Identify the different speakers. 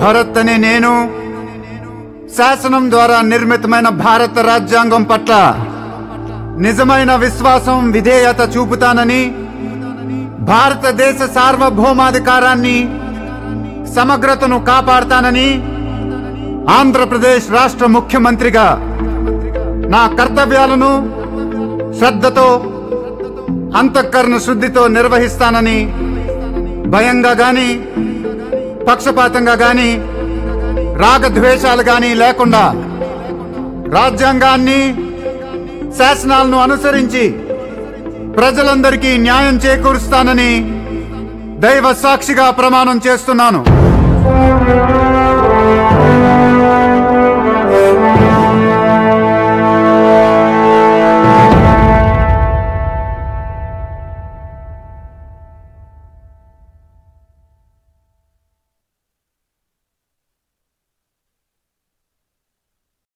Speaker 1: భరత్ అనే నేను శాసనం ద్వారా నిర్మితమైన భారత రాజ్యాంగం పట్ల నిజమైన విశ్వాసం విధేయత చూపుతానని భారతదేశ సార్వభౌమాధికారాన్ని సమగ్రతను కాపాడతానని ఆంధ్రప్రదేశ్ రాష్ట్ర ముఖ్యమంత్రిగా నా కర్తవ్యాలను శ్రద్ధతో అంతఃకరణ శుద్ధితో నిర్వహిస్తానని భయంగా గాని పక్షపాతంగా గాని రాగద్వేషాలు గాని లేకుండా రాజ్యాంగాన్ని శాసనాలను అనుసరించి ప్రజలందరికీ న్యాయం చేకూరుస్తానని దైవ సాక్షిగా ప్రమాణం చేస్తున్నాను.